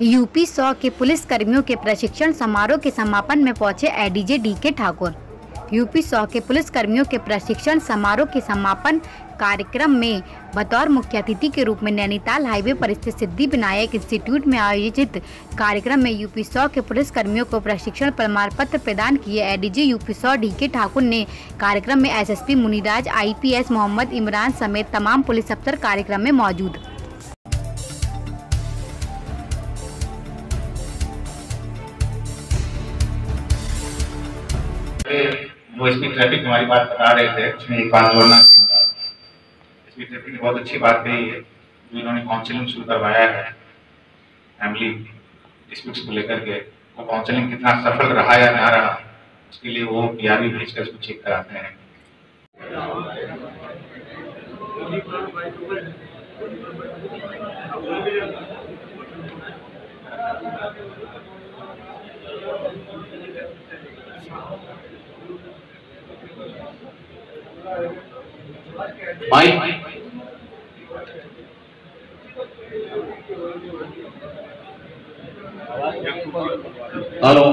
UP सौ के police कर्मियों के प्रशिक्षण समारोह के समापन में पहुँचे एडीजे डी के ठाकुर। यूपी सौ के पुलिस कर्मियों के प्रशिक्षण समारोह के समापन कार्यक्रम में बतौर मुख्य अतिथि के रूप में नैनीताल हाईवे पर स्थित सिद्धि विनायक इंस्टीट्यूट में आयोजित कार्यक्रम में यूपी सौ के पुलिस कर्मियों को प्रशिक्षण प्रमाण पत्र प्रदान किए एडीजी यूपी सौ डी के ठाकुर ने। कार्यक्रम में एसएसपी मुनिराज आईपीएस मोहम्मद इमरान समेत तमाम पुलिस अफसर कार्यक्रम में मौजूद। वो इसमें ट्रैफ़िक हमारी बात बता रहे थे, उसमें एक बात जोड़ना इसमें ट्रैफ़िक ने बहुत अच्छी बात कही है, जो इन्होंने काउंसलिंग शुरू करवाया है फैमिली डिस्प्यूट्स को लेकर के। वो काउंसलिंग कितना सफल रहा या ना रहा, उसके लिए वो पी आर भेज कर उसको चेक कराते हैं। माइक हेलो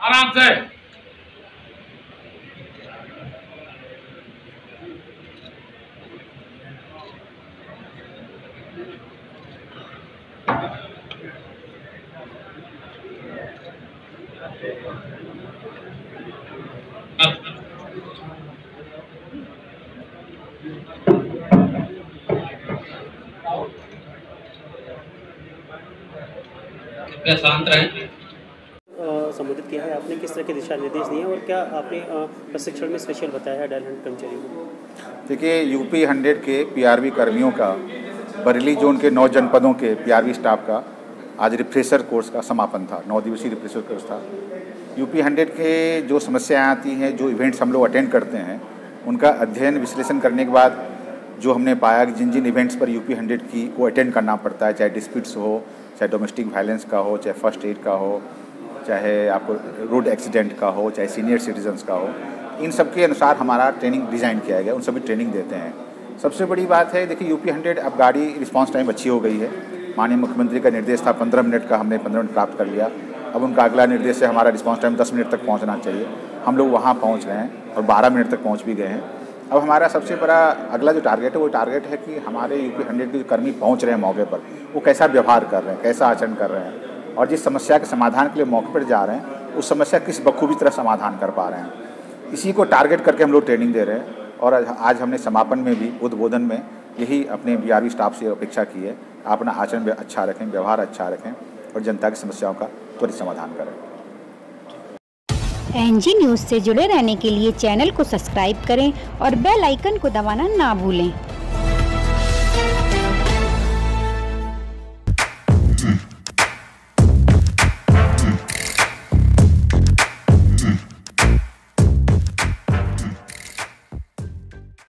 आराम से। कृपया शांत रहें। संबोधित किया है आपने किस तरह के दिशा निर्देश दिए और क्या आपने प्रशिक्षण में स्पेशल बताया है डायल हैंड कर्मचारियों को? देखिए यूपी हंड्रेड के पीआरबी कर्मियों का बरेली जोन के नौ जनपदों के पीआरबी स्टाफ का आज रिफ्रेशर कोर्स का समापन था, नौ दिवसीय रिफ्रेशर कोर्स था। यूपी हंड्रेड के जो समस्याएँ आती हैं, जो इवेंट्स हम लोग अटेंड करते हैं, उनका अध्ययन, विश्लेषण करने के बाद जो हमने पाया कि जिन जिन इवेंट्स पर यूपी हंड्रेड की को अटेंड करना पड़ता है, चाहे डिस्प्यूट्स हो, चाहे डोमेस्टिक वायलेंस का हो, चाहे फ़र्स्ट एड का हो, चाहे आपको रोड एक्सीडेंट का हो, चाहे सीनियर सिटीजन्स का हो, इन सब के अनुसार हमारा ट्रेनिंग डिज़ाइन किया गया, उन सभी ट्रेनिंग देते हैं। सबसे बड़ी बात है, देखिए यूपी हंड्रेड अब गाड़ी रिस्पॉन्स टाइम अच्छी हो गई है। माननीय मुख्यमंत्री का निर्देश था, पंद्रह मिनट का हमने पंद्रह मिनट प्राप्त कर लिया। अब उनका अगला निर्देश है, हमारा रिस्पॉन्स टाइम दस मिनट तक पहुँचना चाहिए। हम लोग वहाँ पहुँच रहे हैं और बारह मिनट तक पहुँच भी गए हैं। अब हमारा सबसे बड़ा अगला जो टारगेट है, वो टारगेट है कि हमारे यूपी हंड्रेड के जो कर्मी पहुँच रहे हैं मौके पर, वो कैसा व्यवहार कर रहे हैं, कैसा आचरण कर रहे हैं और जिस समस्या के समाधान के लिए मौके पर जा रहे हैं, उस समस्या किस बखूबी तरह समाधान कर पा रहे हैं। इसी को टारगेट करके हम लोग ट्रेनिंग दे रहे हैं और आज- आज हमने समापन में भी, उद्बोधन में यही अपने बी स्टाफ से अपेक्षा की है। अपना आचरण अच्छा रखें, व्यवहार अच्छा रखें और जनता की समस्याओं का त्वरित समाधान करें। एनजी न्यूज़ से जुड़े रहने के लिए चैनल को सब्सक्राइब करें और बेल आइकन को दबाना ना भूलें।